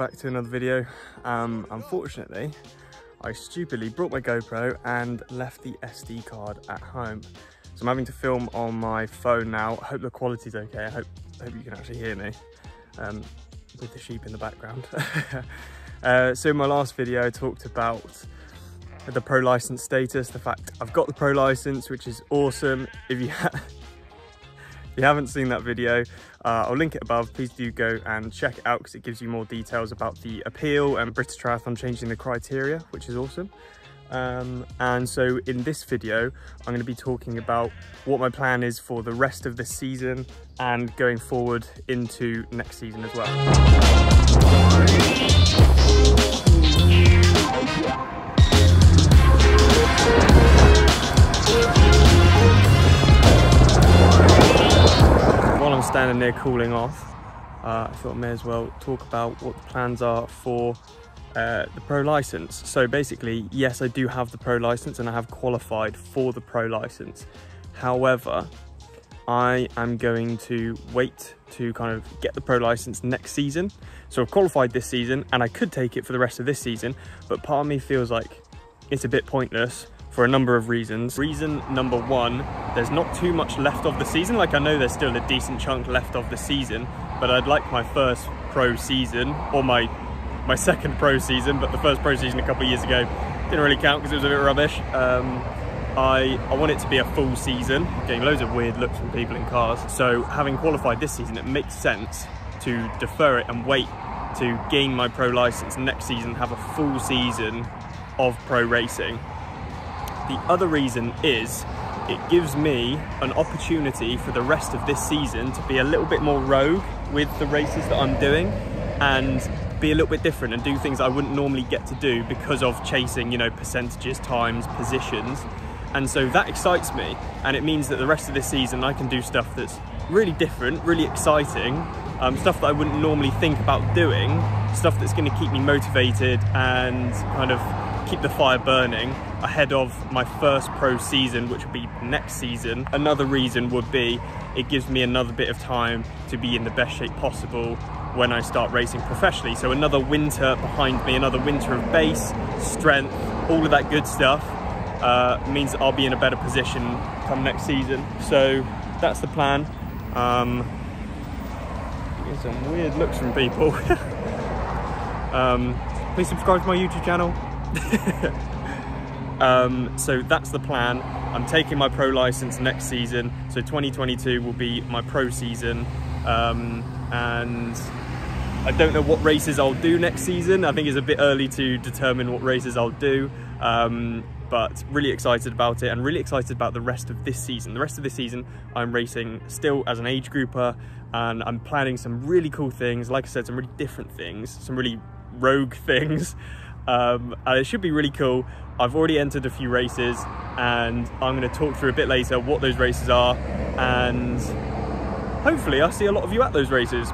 back to another video. Um, unfortunately, I stupidly brought my GoPro and left the SD card at home. So I'm having to film on my phone now. I hope the quality's okay. I hope, hope you can actually hear me um, with the sheep in the background. uh, so in my last video, I talked about the pro license status, the fact I've got the pro license, which is awesome. If you you haven't seen that video, uh, I'll link it above. Please do go and check it out because it gives you more details about the appeal and British Triathlon changing the criteria, which is awesome. Um, and so in this video, I'm going to be talking about what my plan is for the rest of the season and going forward into next season as well. I'm standing there cooling off, uh, I thought I may as well talk about what the plans are for uh, the pro license. So basically, yes, I do have the pro license and I have qualified for the pro license. However, I am going to wait to kind of get the pro license next season. So I've qualified this season and I could take it for the rest of this season, but part of me feels like it's a bit pointless for a number of reasons. Reason number one, there's not too much left of the season. Like I know there's still a decent chunk left of the season, but I'd like my first pro season or my my second pro season, but the first pro season a couple of years ago didn't really count because it was a bit rubbish. Um, I, I want it to be a full season, getting loads of weird looks from people in cars. So having qualified this season, it makes sense to defer it and wait to gain my pro license next season, have a full season of pro racing. The other reason is it gives me an opportunity for the rest of this season to be a little bit more rogue with the races that I'm doing and be a little bit different and do things I wouldn't normally get to do because of chasing, you know, percentages, times, positions. And so that excites me. And it means that the rest of this season I can do stuff that's really different, really exciting, um, stuff that I wouldn't normally think about doing, stuff that's going to keep me motivated and kind of keep the fire burning ahead of my first pro season, which will be next season. Another reason would be it gives me another bit of time to be in the best shape possible when I start racing professionally. So another winter behind me, another winter of base, strength, all of that good stuff uh, means I'll be in a better position come next season. So that's the plan. Um, some weird looks from people. um, please subscribe to my YouTube channel. um, so that's the plan. I'm taking my pro license next season. So 2022 will be my pro season. Um, and I don't know what races I'll do next season. I think it's a bit early to determine what races I'll do. Um, but really excited about it and really excited about the rest of this season. The rest of this season, I'm racing still as an age grouper and I'm planning some really cool things. Like I said, some really different things, some really rogue things. Um, and it should be really cool. I've already entered a few races and I'm going to talk through a bit later what those races are and hopefully I'll see a lot of you at those races.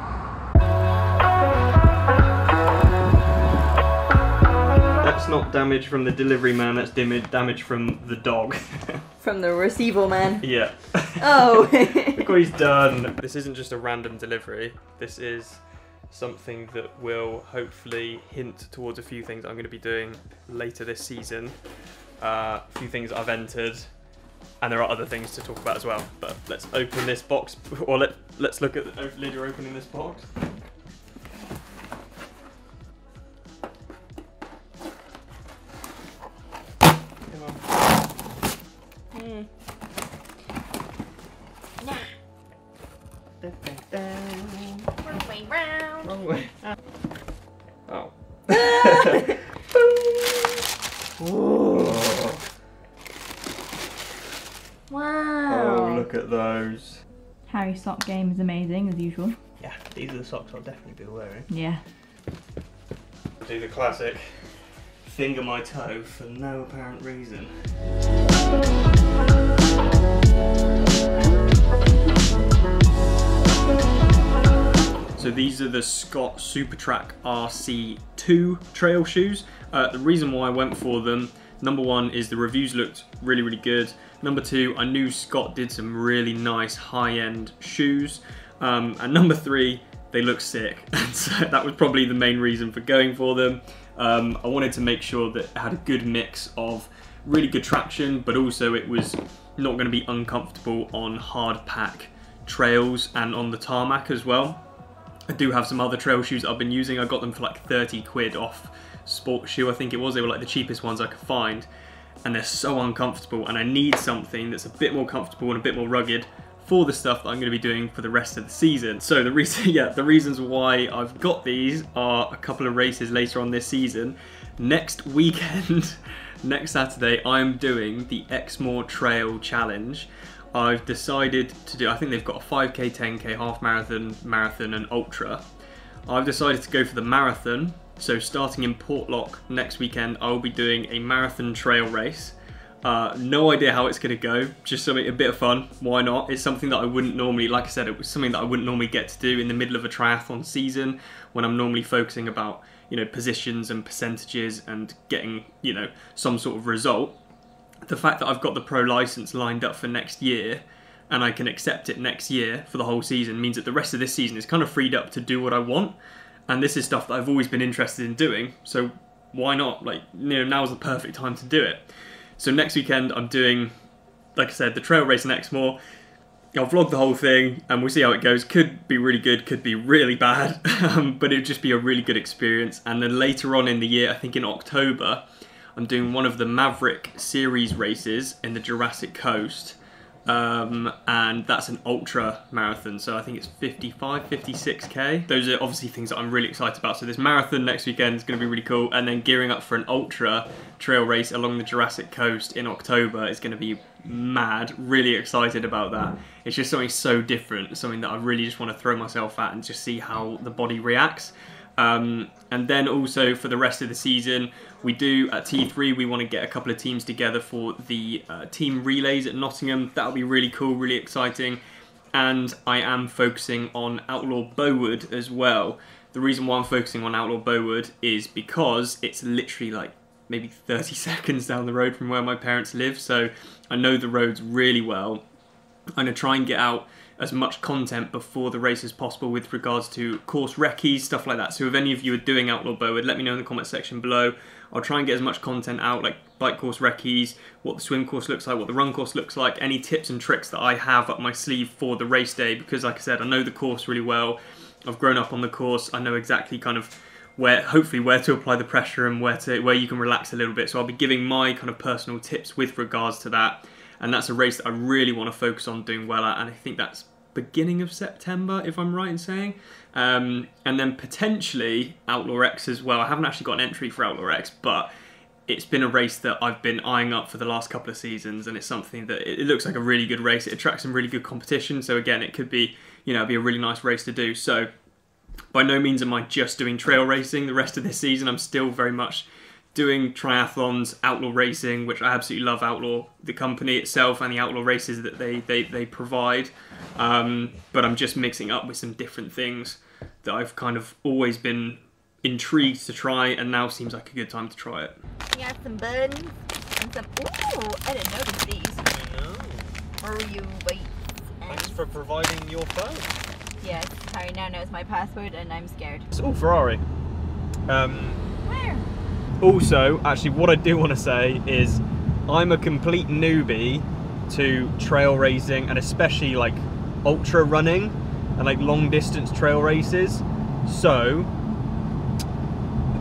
That's not damage from the delivery man, that's damage from the dog. from the receiver man? Yeah. Oh! Look what he's done. This isn't just a random delivery, this is something that will hopefully hint towards a few things I'm going to be doing later this season. Uh, a few things I've entered, and there are other things to talk about as well. But let's open this box, or let, let's look at the lid you're opening this box. At those. Harry sock game is amazing as usual. Yeah, these are the socks I'll definitely be wearing. Yeah. Do the classic finger my toe for no apparent reason. So these are the Scott Supertrac RC2 trail shoes. Uh, the reason why I went for them, number one is the reviews looked really, really good. Number two, I knew Scott did some really nice high-end shoes. Um, and number three, they look sick, and so that was probably the main reason for going for them. Um, I wanted to make sure that it had a good mix of really good traction, but also it was not going to be uncomfortable on hard pack trails and on the tarmac as well. I do have some other trail shoes I've been using. I got them for like 30 quid off Sport Shoe, I think it was. They were like the cheapest ones I could find. And they're so uncomfortable. And I need something that's a bit more comfortable and a bit more rugged for the stuff that I'm going to be doing for the rest of the season. So the reason, yeah, the reasons why I've got these are a couple of races later on this season. Next weekend, next Saturday, I'm doing the Exmoor Trail Challenge. I've decided to do, I think they've got a 5k, 10k, half marathon, marathon and ultra. I've decided to go for the marathon. So starting in Porlock next weekend, I will be doing a marathon trail race. Uh, no idea how it's going to go, just something a bit of fun. Why not? It's something that I wouldn't normally, like I said, it was something that I wouldn't normally get to do in the middle of a triathlon season when I'm normally focusing about, you know, positions and percentages and getting, you know, some sort of result. The fact that I've got the pro license lined up for next year and I can accept it next year for the whole season means that the rest of this season is kind of freed up to do what I want. And this is stuff that I've always been interested in doing, so why not? Like, you know, now's the perfect time to do it. So next weekend I'm doing, like I said, the trail race in Exmoor. I'll vlog the whole thing and we'll see how it goes. Could be really good, could be really bad, um, but it'd just be a really good experience. And then later on in the year, I think in October, I'm doing one of the Maverick series races in the Jurassic Coast. Um, and that's an ultra marathon, so I think it's 55, 56k. Those are obviously things that I'm really excited about. So this marathon next weekend is going to be really cool, and then gearing up for an ultra trail race along the Jurassic Coast in October is going to be mad. Really excited about that. It's just something so different, something that I really just want to throw myself at and just see how the body reacts. Um, and then also for the rest of the season, we do at T3, we want to get a couple of teams together for the uh, team relays at Nottingham. That'll be really cool, really exciting. And I am focusing on Outlaw Bowood as well. The reason why I'm focusing on Outlaw Bowood is because it's literally like maybe 30 seconds down the road from where my parents live. So I know the roads really well. I'm going to try and get out as much content before the race as possible with regards to course recce's, stuff like that. So if any of you are doing Outlaw Bowood, let me know in the comment section below. I'll try and get as much content out, like bike course recce's, what the swim course looks like, what the run course looks like, any tips and tricks that I have up my sleeve for the race day, because like I said, I know the course really well. I've grown up on the course. I know exactly kind of where hopefully where to apply the pressure and where to where you can relax a little bit. So I'll be giving my kind of personal tips with regards to that and that's a race that I really want to focus on doing well at, and I think that's beginning of September, if I'm right in saying. Um, and then potentially Outlaw X as well. I haven't actually got an entry for Outlaw X, but it's been a race that I've been eyeing up for the last couple of seasons, and it's something that it looks like a really good race. It attracts some really good competition, so again, it could be you know be a really nice race to do. So by no means am I just doing trail racing the rest of this season. I'm still very much doing triathlons, outlaw racing, which I absolutely love. Outlaw, the company itself, and the outlaw races that they they, they provide. Um, but I'm just mixing up with some different things that I've kind of always been intrigued to try, and now seems like a good time to try it. We got some buns and some. Ooh, I didn't notice these. I know. Where you wait? Thanks for providing your phone. Yes, Harry now knows my password, and I'm scared. It's all Ferrari. Um, Where? Also, actually, what I do want to say is I'm a complete newbie to trail racing and especially like ultra running and like long distance trail races. So,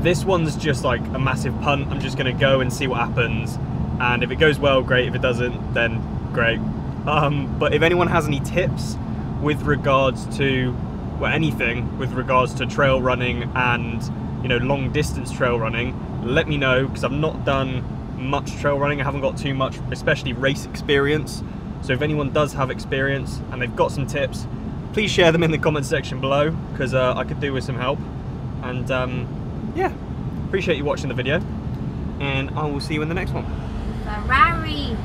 this one's just like a massive punt. I'm just going to go and see what happens. And if it goes well, great. If it doesn't, then great. Um, but if anyone has any tips with regards to well, anything with regards to trail running and you know long distance trail running, let me know because I've not done much trail running. I haven't got too much, especially race experience. So if anyone does have experience and they've got some tips, please share them in the comment section below because uh, I could do with some help. And um, yeah, appreciate you watching the video and I will see you in the next one. Ferrari.